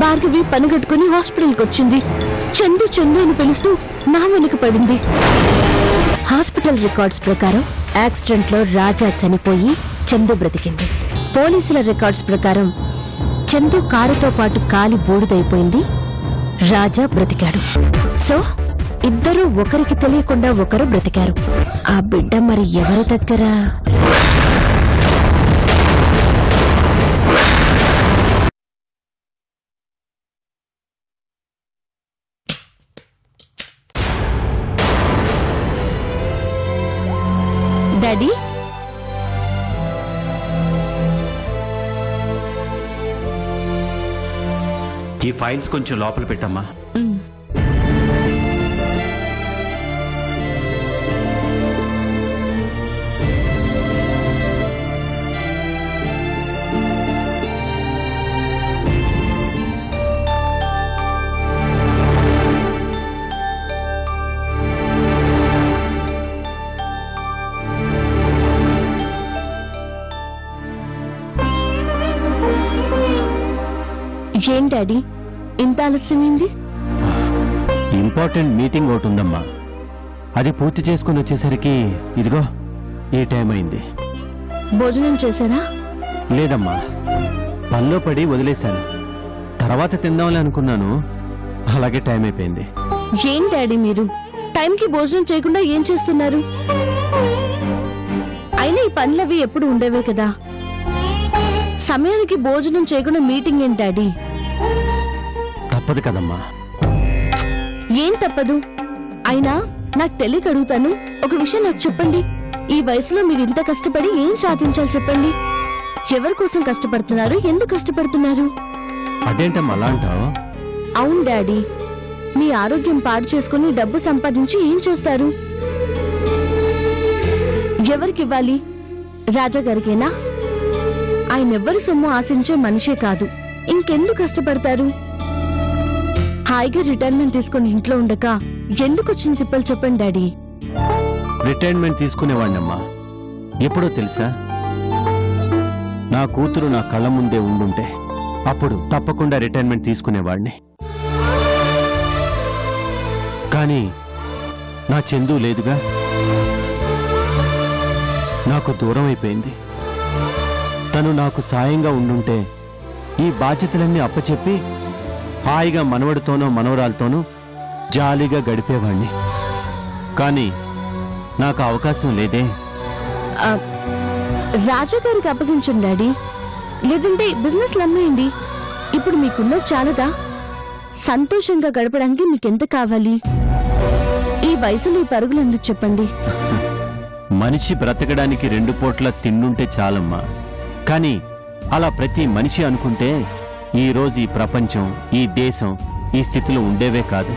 భార్గవి పనిగట్టుకుని హాస్పిటల్కి వచ్చింది చందు చందు అని పిలుస్తూ నా వెనుక పడింది. హాస్పిటల్ రికార్డ్స్ ప్రకారం యాక్సిడెంట్లో రాజా చనిపోయి చందు బ్రతికింది. పోలీసుల రికార్డ్స్ ప్రకారం చందు కారుతో పాటు కాలి బూడిదైపోయింది. రాజా బ్రతికాడు. సో ఇద్దరూ ఒకరికి తెలియకుండా ఒకరు బ్రతికారు. ఆ బిడ్డ మరి ఎవరి దగ్గర? ఈ ఫైల్స్ కొంచెం లోపల పెట్టమ్మా. ఏం డాడీ? ఆలస్యమైంది ఇంపార్టెంట్ మీటింగ్ ఒకటి ఉందమ్మా. అది పూర్తి చేసుకుని వచ్చేసరికి ఇదిగో ఈ టైం అయింది. భోజనం చేశారా? లేదమ్మా పనిలో పడి వదిలేశాను. తర్వాత తిందాంలే అనుకున్నాను. అలాగే టైం అయిపోయింది. ఏం డాడీ మీరు? టైంకి భోజనం చేయకుండా ఏం చేస్తున్నారు? అయినా ఈ పనులవి ఎప్పుడు ఉండేవే కదా. సమయానికి భోజనం చేయకుండా మీటింగ్ ఏంటి డాడీ? తప్పదు కదమ్మా. ఏం తప్పదు? అయినా నాకు తెలియక అడుగుతాను. ఒక విషయం నాకు చెప్పండి. ఈ వయసులో మీరు ఇంత కష్టపడి ఏం సాధించాలి చెప్పండి. ఎవరి కోసం కష్టపడుతున్నారు? ఎందుకు కష్టపడుతున్నారు? అదేంటమ్మా అలా అంటావు? అవును డాడీ. మీ ఆరోగ్యం పాడు చేసుకుని డబ్బు సంపాదించి ఏం చేస్తారు? ఎవరికివ్వాలి రాజా గారికేనా? ఆయన ఎవ్వరి సొమ్ము ఆశించే మనిషే కాదు. ఇంకెందుకు కష్టపడతారు? హాయిగా రిటైర్మెంట్ తీసుకుని ఇంట్లో ఉండక ఎందుకు వచ్చిన తిప్పలు చెప్పండి డాడీ. రిటైర్మెంట్ తీసుకునేవాడినమ్మా. ఎప్పుడో తెలుసా? నా కూతురు నా కళ్ళ ముందే ఉండుంటే అప్పుడు తప్పకుండా రిటైర్మెంట్ తీసుకునేవాడిని. కానీ నా చందు లేదుగా. నాకు దూరం అయిపోయింది. తను నాకు సాయంగా ఉండుంటే ఈ బాధ్యతలన్నీ అప్పచెప్పి హాయిగా మనవడితోనో మనవరాలతోనూ జాలీగా గడిపేవాణ్ణి. కానీ నాకు అవకాశం లేదే. ఆ, రాజా గారికి అప్పగించండి డాడీ. లేదంటే బిజినెస్ అమ్మేయండి ఇప్పుడు మీకున్న చాలదా? సంతోషంగా గడపడానికి మీకెంత కావాలి? ఈ వయసులో ఈ పరుగులు ఎందుకు చెప్పండి? మనిషి బ్రతకడానికి రెండు పూట్ల తిండుంటే చాలమ్మా. కానీ అలా ప్రతి మనిషి అనుకుంటే ఈ రోజు ఈ ప్రపంచం ఈ దేశం ఈ స్థితిలో ఉండేవే కాదు.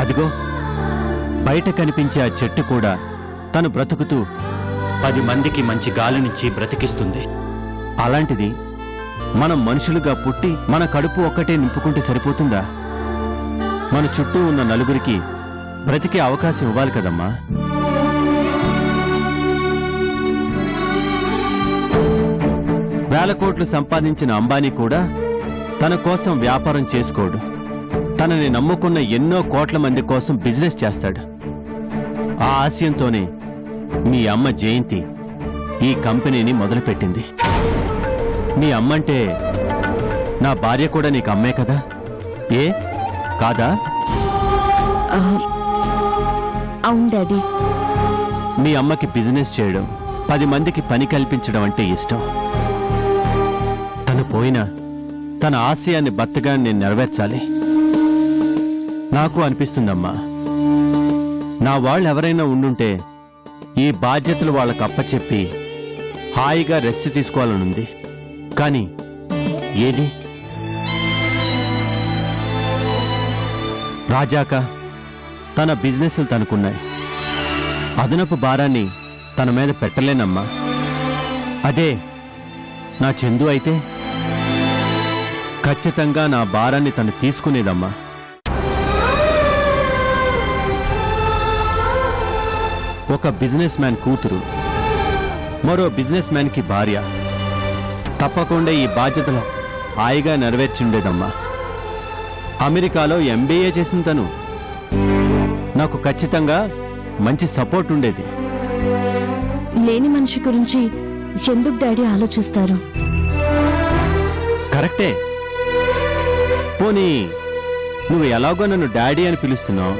అదిగో బయట కనిపించే ఆ చెట్టు కూడా తను బ్రతుకుతూ పది మందికి మంచి గాలినిచ్చి బ్రతికిస్తుంది. అలాంటిది మనం మనుషులుగా పుట్టి మన కడుపు ఒక్కటే నింపుకుంటే సరిపోతుందా? మన చుట్టూ ఉన్న నలుగురికి బ్రతికే అవకాశం ఇవ్వాలి కదమ్మా. వేల కోట్లు సంపాదించిన అంబానీ కూడా తన కోసం వ్యాపారం చేసుకోడు. తనని నమ్ముకున్న ఎన్నో కోట్ల మంది కోసం బిజినెస్ చేస్తాడు. ఆ ఆశయంతోనే మీ అమ్మ జయంతి ఈ కంపెనీని మొదలుపెట్టింది. మీ అమ్మంటే నా భార్య కూడా నీకు అమ్మే కదా? ఏ? కాదా? అవును డాడీ. మీ అమ్మకి బిజినెస్ చేయడం పది మందికి పని కల్పించడం అంటే ఇష్టం. తను పోయినా తన ఆశయాన్ని భర్తగా నేను నెరవేర్చాలి. నాకు అనిపిస్తుందమ్మా నా వాళ్ళు ఎవరైనా ఉండుంటే ఈ బాధ్యతలు వాళ్ళకు అప్పచెప్పి హాయిగా రెస్ట్ తీసుకోవాలనుంది. కానీ ఏది? రాజాక తన బిజినెస్లు తనకున్నాయి. అదనపు భారాన్ని తన మీద పెట్టలేనమ్మా. అదే నా చందు అయితే? ఖచ్చితంగా నా భారాన్ని తను తీసుకునేదమ్మా. ఒక బిజినెస్ మ్యాన్ కూతురు మరో బిజినెస్ మ్యాన్కి భార్య. తప్పకుండా ఈ బాధ్యతలు హాయిగా నెరవేర్చుండేదమ్మా. అమెరికాలో ఎంబీఏ చేసిన తను నాకు ఖచ్చితంగా మంచి సపోర్ట్ ఉండేది. లేని మనిషి గురించి ఎందుకు డాడీ ఆలోచిస్తారు? కరెక్టే. పోనీ నువ్వు ఎలాగో నన్ను డాడీ అని పిలుస్తున్నావు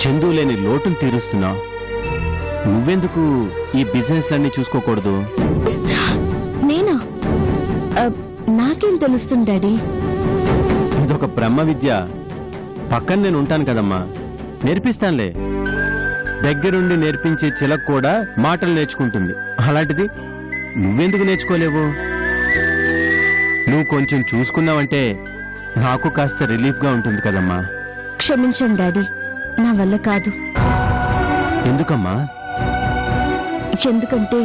చందు లేని లోటును తీరుస్తున్నావు నువ్వెందుకు ఈ బిజినెస్లన్నీ చూసుకోకూడదు? నేనా? నాకేం తెలుస్తుంది డాడీ? ఇదొక బ్రహ్మ విద్య. పక్కన నేను ఉంటాను కదమ్మా. నేర్పిస్తానులే. దగ్గరుండి నేర్పించే చిలక కూడా మాటలు నేర్చుకుంటుంది. అలాంటిది నువ్వెందుకు నేర్చుకోలేవు? నువ్వు కొంచెం చూసుకున్నావంటే నాకు కాస్త రిలీఫ్గా ఉంటుంది కదమ్మా. క్షమించండి డాడీ నా వల్ల కాదు. ఎందుకమ్మా? ఎందుకంటే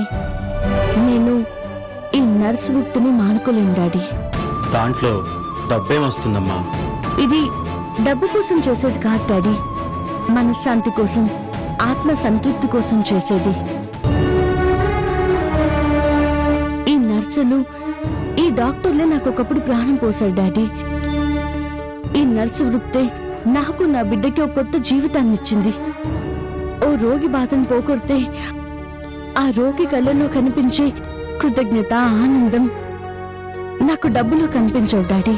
నేను ఈ నర్స్ వృత్తిని మానుకోలేను డాడీ. దాంట్లో డబ్బేం వస్తుందమ్మా. ఇది డబ్బు కోసం చేసేది కాదు డాడీ. మనశ్శాంతి కోసం ఆత్మ సంతృప్తి కోసం చేసేది. ఈ నర్సులు ఈ డాక్టర్లే నాకు ఒకప్పుడు ప్రాణం పోశారు డాడీ. ఈ నర్సు వృత్తే నాకు నా బిడ్డకి ఒక కొత్త జీవితాన్ని ఇచ్చింది. ఓ రోగి బాధను పోకొడితే ఆ రోగి కళ్ళలో కనిపించే కృతజ్ఞత ఆనందం నాకు డబ్బులో కనిపించవు డాడీ.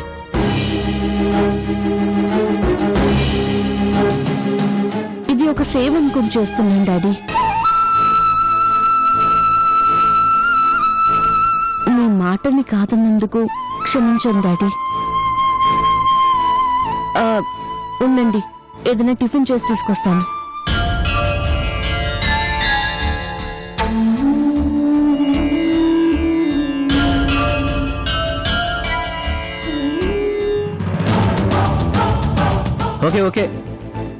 ఒక సేవ అనుకుని చేస్తున్నాను డాడీ. మీ మాటని కాదన్నందుకు క్షమించండి డాడీ. ఉండండి. ఏదైనా టిఫిన్ చేసి తీసుకొస్తాను. Okay okay.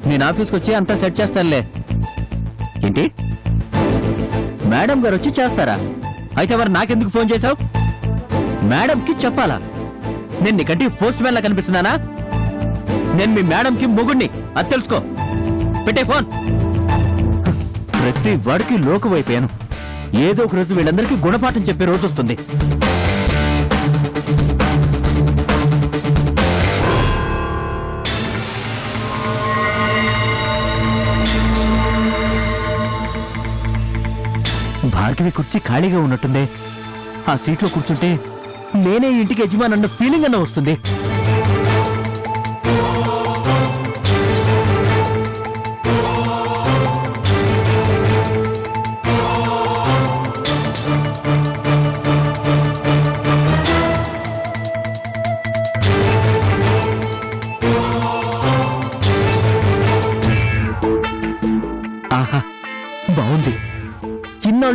నేను ఆఫీస్కి వచ్చి అంతా సెట్ చేస్తానులే. ఏంటి? మేడం గారు వచ్చి చేస్తారా? అయితే మరి నాకెందుకు ఫోన్ చేశావు? మేడంకి చెప్పాలా? నేను నీకంటే పోస్ట్ మ్యాన్ లా కనిపిస్తున్నానా? నేను మీ మేడంకి మొగుణ్ణి. అది తెలుసుకో. పెట్టే ఫోన్ ప్రతి వాడికి లోకువైపోయాను. ఏదో ఒక రోజు వీళ్ళందరికీ గుణపాఠం చెప్పే రోజు వస్తుంది. భార్గవి కుర్చీ ఖాళీగా ఉన్నట్టుందే. ఆ సీట్లో కూర్చుంటే నేనే ఇంటికి యజమాని అన్న ఫీలింగ్ అన్న వస్తుంది.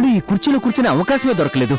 ఈ కుర్చీలో కూర్చునే అవకాశమే దొరకలేదు.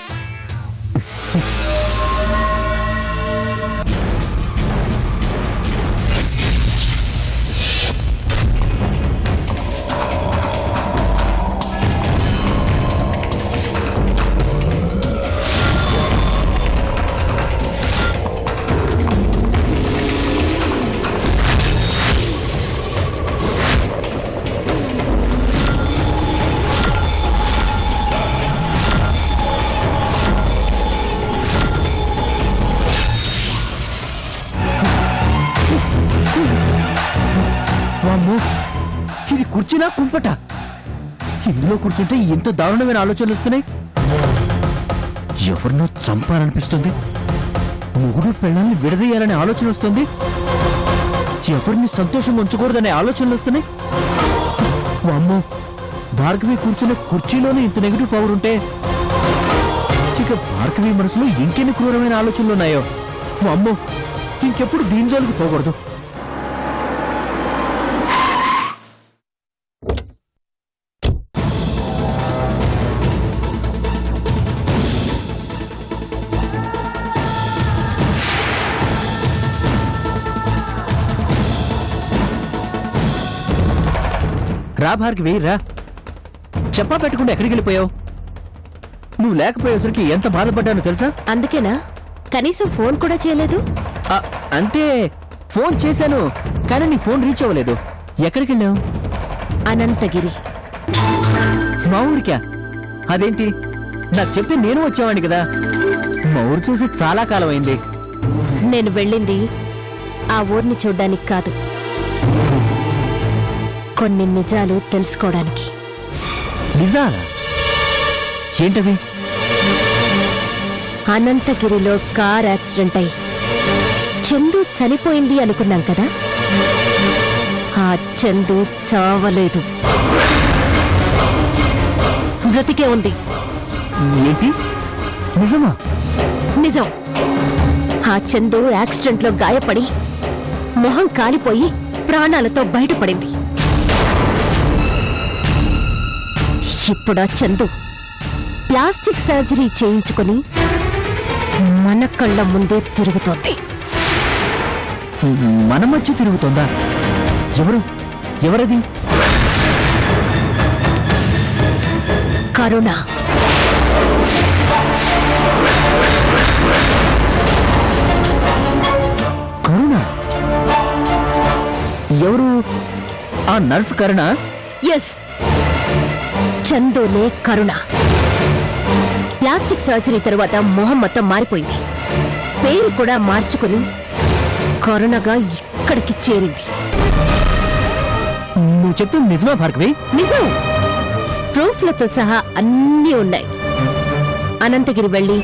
కుర్చీనా కుంపట? ఇందులో కూర్చుంటే ఇంత దారుణమైన ఆలోచనలు వస్తున్నాయి. ఎవరినో చంపాలనిపిస్తుంది. మొగుడు పెళ్ళాన్ని విడదీయాలనే ఆలోచన వస్తుంది. ఎవరిని సంతోషం ఉంచకూడదనే ఆలోచనలు వస్తున్నాయి. అమ్మో భార్గవి కూర్చున్న కుర్చీలోనే ఇంత నెగిటివ్ పవర్ ఉంటే ఇక భార్గవి మనసులో ఇంకెన్ని క్రూరమైన ఆలోచనలు ఉన్నాయో? అమ్మో ఇంకెప్పుడు దీని జోలికి పోకూడదు. రా భార్గవి రా. చెప్పా పెట్టకుండా ఎక్కడికి వెళ్ళిపోయావు? నువ్వు లేకపోయేసరికి ఎంత బాధపడ్డానో తెలుసా? అందుకేనా? కనీసం ఫోన్ కూడా చేయలేదు? ఆ, అంటే ఫోన్ చేశాను కానీ నీ ఫోన్ రీచ్ అవ్వలేదు. ఎక్కడికి వెళ్ళావు? అనంతగిరి. మా ఊరికా? అదేంటి? నాకు చెప్తే నేను వచ్చేవాడిని కదా? మా ఊరు చూసి చాలా కాలం అయింది. నేను వెళ్ళింది ఆ ఊరిని చూడ్డానికి కాదు. కొన్ని నిజాలు తెలుసుకోవడానికి. నిజాలా? ఏంటవి? అనంతగిరిలో కార్ యాక్సిడెంట్ అయి చందు చనిపోయింది అనుకున్నాం కదా? ఆ చందు చావలేదు. బ్రతికే ఉంది. ఏంటి? నిజమా? నిజం. ఆ చందు యాక్సిడెంట్లో గాయపడి మొహం కాలిపోయి ప్రాణాలతో బయటపడింది. ఇప్పుడు చందు? ప్లాస్టిక్ సర్జరీ చేయించుకొని మన కళ్ళ ముందే తిరుగుతోంది. మన మధ్య తిరుగుతోందా? ఎవరు? ఎవరది? కరుణ. కరుణ? ఎవరు? ఆ నర్సు కరుణ? ఎస్ చందునే కరుణ. ప్లాస్టిక్ సర్జరీ తరువాత మొహం మొత్తం మారిపోయింది. పేరు కూడా మార్చుకుని కరుణగా ఇక్కడికి చేరింది. నువ్వు చెప్తుంది నిజమా భార్గవి? నిజం. ప్రూఫ్లతో సహా అన్నీ ఉన్నాయి. అనంతగిరి వెళ్ళి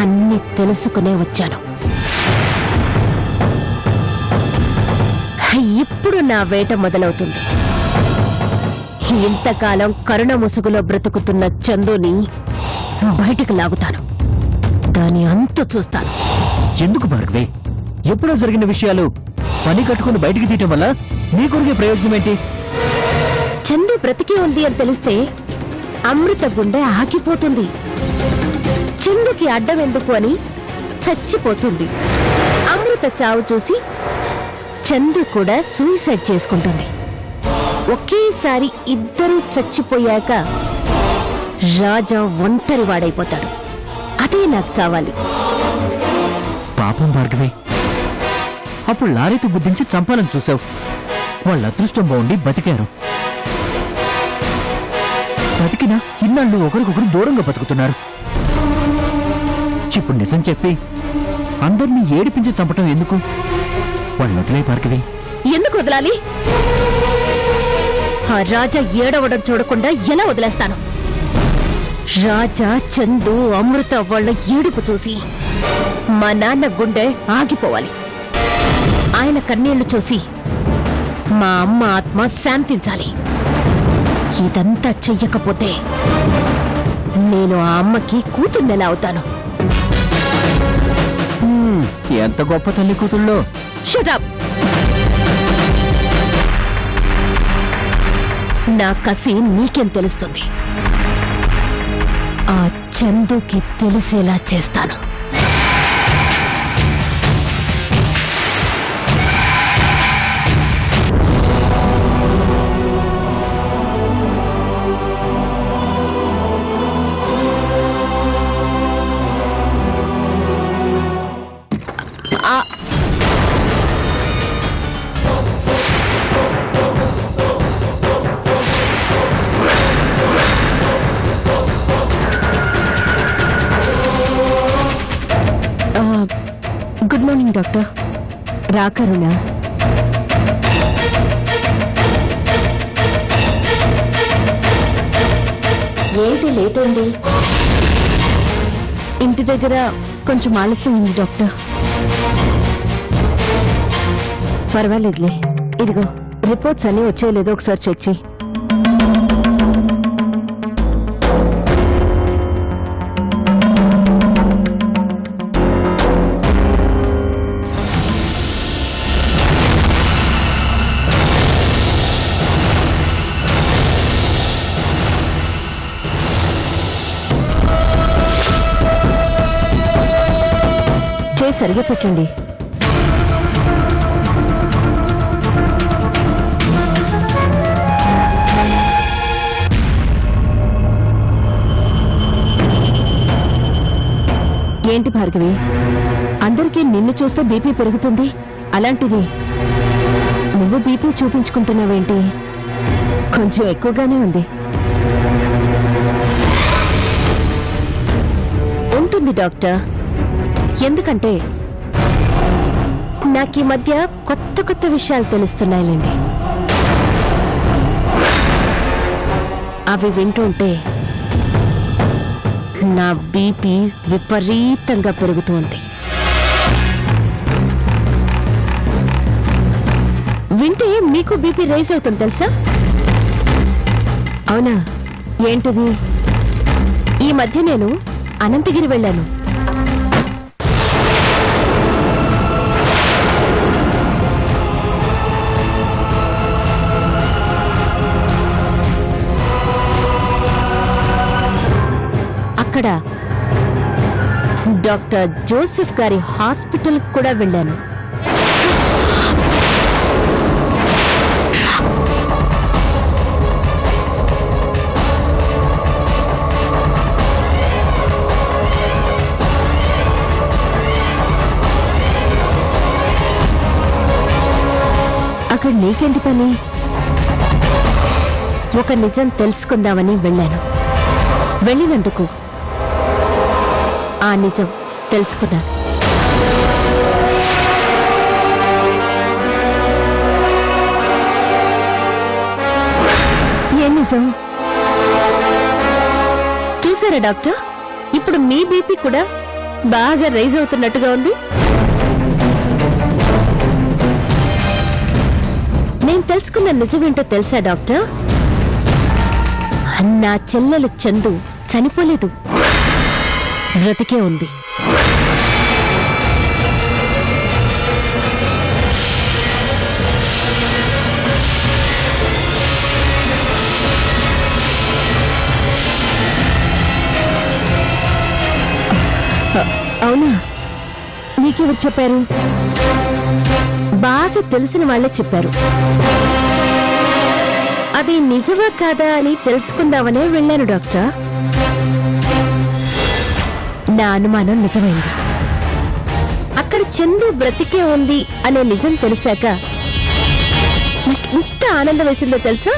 అన్ని తెలుసుకునే వచ్చాను. ఇప్పుడు నా వేట మొదలవుతుంది. ఇంతకాలం కరుణ ముసుగులో బ్రతుకుతున్న చందుని బయటకు లాగుతాను. దాని అంతు చూస్తాను. ఎందుకు భార్గవి? ఎప్పుడో జరిగిన విషయాలు పని కట్టుకుని బయటికి తీయటం వల్ల నీ కొరిగే ప్రయోజనం ఏంటి? చందు బ్రతికి ఉంది అని తెలిస్తే అమృత గుండె ఆగిపోతుంది. చందుకి అడ్డం ఎందుకు అని చచ్చిపోతుంది. అమృత చావు చూసి చందు కూడా సూసైడ్ చేసుకుంటుంది. ఒకేసారి ఇద్దరూ చచ్చిపోయాక రాజా ఒంటరి వాడైపోతాడు. అదే నాకు కావాలి. పాపం భార్గవి. అప్పుడు లారీతో గుద్దించి చంపాలని చూసావు వాళ్ళ అదృష్టం బాగుండి బతికారు. బతికినా ఇన్నాళ్ళు ఒకరికొకరు దూరంగా బతుకుతున్నారు. ఇప్పుడు నిజం చెప్పి అందరినీ ఏడిపించి చంపటం ఎందుకు? వాళ్ళు వదిలే భార్గవి. ఎందుకు వదలాలి? ఆ రాజా ఏడవడం చూడకుండా ఎలా వదిలేస్తాను? రాజా చందు అమృత వాళ్ళ ఏడుపు చూసి మా నాన్న గుండె ఆగిపోవాలి. ఆయన కన్నీళ్ళు చూసి మా అమ్మ ఆత్మ శాంతించాలి. ఇదంతా చెయ్యకపోతే నేను ఆ అమ్మకి కూతుర్నెలా అవుతాను? ఎంత గొప్ప తల్లి కూతుళ్ళో. షటప్ నా కసి నీకేం తెలుస్తుంది? ఆ చందుకి తెలిసేలా చేస్తాను. డాక్టర్ రాకరుణ ఏంటి లేట్ అయింది? ఇంటి దగ్గర కొంచెం ఆలస్యం ఉంది డాక్టర్. పర్వాలేదులే. ఇదిగో రిపోర్ట్స్ అన్నీ వచ్చేయలేదో ఒకసారి చెక్ చేయి. చేయి పెట్టండి. ఏంటి భార్గవి? అందరికీ నిన్ను చూస్తే బీపీ పెరుగుతుంది. అలాంటిది నువ్వు బీపీ చూపించుకుంటున్నావేంటి? కొంచెం ఎక్కువగానే ఉంది. ఉంటుంది డాక్టర్. ఎందుకంటే నాకు ఈ మధ్య కొత్త కొత్త విషయాలు తెలుస్తున్నాయిలేండి. అవి వింటుంటే నా బీపీ విపరీతంగా పెరుగుతోంది వింటే మీకు బీపీ రైజ్ అవుతుంది తెలుసా? అవునా? ఏంటిది? ఈ మధ్య నేను అనంతగిరి వెళ్ళాను. అక్కడ డాక్టర్ జోసెఫ్ గారి హాస్పిటల్ కూడా వెళ్ళాను. అక్కడ నీకేంటి పని? ఒక నిజం తెలుసుకుందామని వెళ్ళాను. వెళ్ళినందుకు ఆ నిజం తెలుసుకున్నాను. ఏ నిజం? చూసారా డాక్టర్? ఇప్పుడు మీ బీపీ కూడా బాగా రైజ్ అవుతున్నట్టుగా ఉంది. నేను తెలుసుకున్న నిజమేంటో తెలుసా డాక్టర్? నా చెల్లెలు చందు చనిపోలేదు. బ్రతికే ఉంది. అవునా? మీకెవరు చెప్పారు? బాగా తెలిసిన వాళ్ళే చెప్పారు. అది నిజమా కాదా అని తెలుసుకుందామనే వెళ్ళాను డాక్టర్. నా అనుమానం నిజమైంది. అక్కడ చందు బ్రతికే ఉంది అనే నిజం తెలిసాక నాకు ఎంత ఆనందం వేసిందో తెలుసా?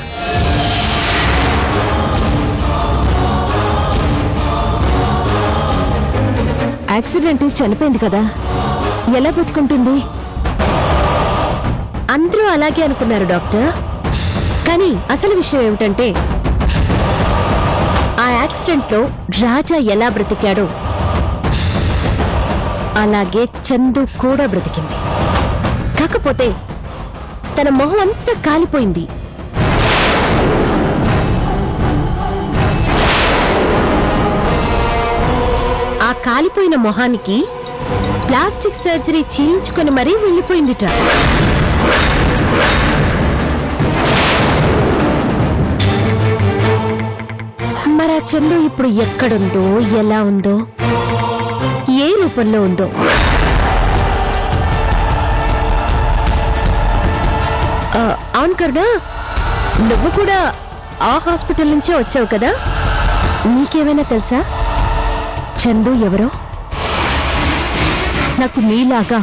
యాక్సిడెంట్ చనిపోయింది కదా. ఎలా బతుకుంటుంది అందరూ అలాగే అనుకున్నారు డాక్టర్. కానీ అసలు విషయం ఏమిటంటే ఆ యాక్సిడెంట్లో రాజా ఎలా బ్రతికాడో అలాగే చందు కూడా బ్రతికింది. కాకపోతే తన మొహం అంతా కాలిపోయింది. ఆ కాలిపోయిన మొహానికి ప్లాస్టిక్ సర్జరీ చేయించుకొని మరీ వెళ్ళిపోయిందిట. మరి ఆ చందు ఇప్పుడు ఎక్కడుందో ఎలా ఉందో? ఏ ఉందో. అవును కరుణా నువ్వు కూడా ఆ హాస్పిటల్ నుంచే వచ్చావు కదా? నీకేమైనా తెలుసా? చందు ఎవరో? నాకు నీలాగా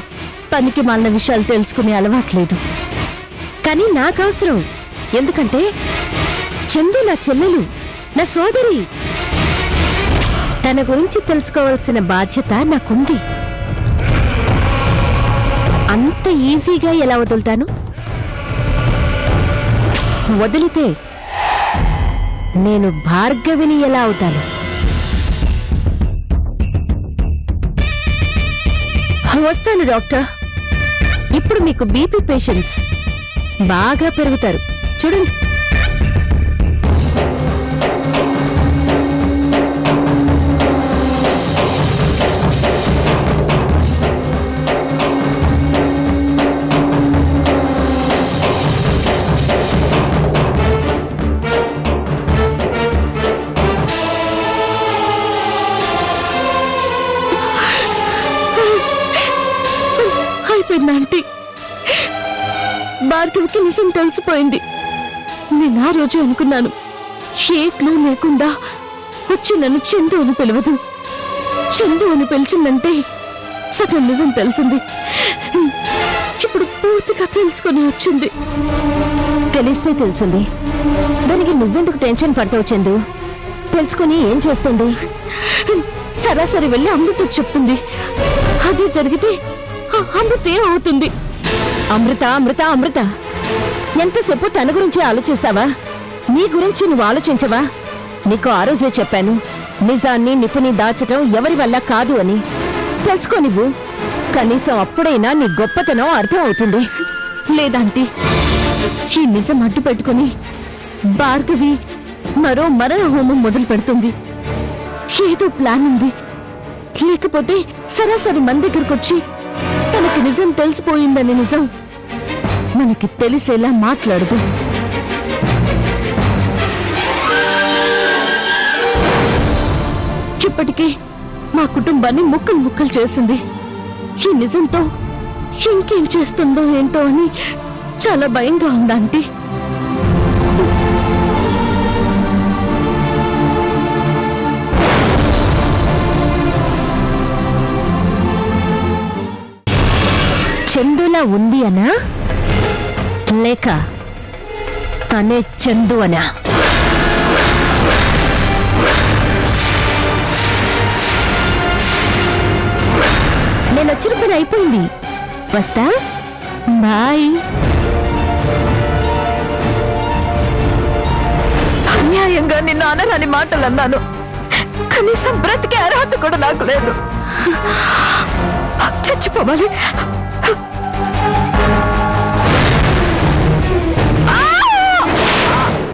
పనికి మాలిన విషయాలు తెలుసుకునే అలవాట్లేదు. కానీ నాకు అవసరం ఎందుకంటే చందు నా చెల్లెలు నా సోదరి. తన గురించి తెలుసుకోవాల్సిన బాధ్యత నాకుంది. అంత ఈజీగా ఎలా వదులుతాను? వదిలితే నేను భార్గవిని ఎలా అవుతాను? వస్తాను డాక్టర్. ఇప్పుడు మీకు బీపీ పేషెంట్స్ బాగా పెరుగుతారు. చూడండి. భార్గవికి నిజం తెలిసిపోయింది. నేను ఆ రోజు అనుకున్నాను ఏ క్లూ లేకుండా వచ్చి నన్ను చందు అని పిలవదు. చందు అని పిలిచిందంటే సగం నిజం తెలిసింది. ఇప్పుడు పూర్తిగా తెలుసుకొని వచ్చింది. తెలిస్తే తెలిసింది. దానికి నువ్వెందుకు టెన్షన్ పడతావు చందు? తెలుసుకుని ఏం చేస్తుంది? సరాసరి వెళ్ళి అమృత చెప్తుంది. అది జరిగితే అమృత ఏం అవుతుంది. అమృత అమృత అమృత. ఎంతసేపు తన గురించి ఆలోచిస్తావా? నీ గురించి నువ్వు ఆలోచించవా? నీకు ఆ రోజే చెప్పాను నిజాన్ని నిపుణి దాచటం ఎవరి వల్ల కాదు అని. తెలుసుకో నువ్వు కనీసం అప్పుడైనా నీ గొప్పతనం అర్థం అవుతుంది లేదంటే ఈ నిజం అడ్డు పెట్టుకుని భార్గవి మరో మరణ హోమం మొదలు పెడుతుంది. ఏదో ప్లాన్ ఉంది. లేకపోతే సరాసరి మన దగ్గరకొచ్చి తనకు తనకి నిజం తెలిసిపోయిందని నిజం. మనకి తెలిసేలా మాట్లాడదు. ఇప్పటికే మా కుటుంబాన్ని ముక్కలు ముక్కలు చేసింది. ఈ నిజంతో ఇంకేం చేస్తుందో ఏంటో అని చాలా భయంగా ఉందంటీ చందులా ఉంది అనా? లేక తనే చందు అనా నేను వచ్చిన పని అయిపోయింది. వస్తా? బాయ్. అన్యాయంగా నిన్ను అనరాని మాటలు అన్నాను కనీసం బ్రతికే అర్హత కూడా నాకు లేదు. చచ్చిపోవాలి.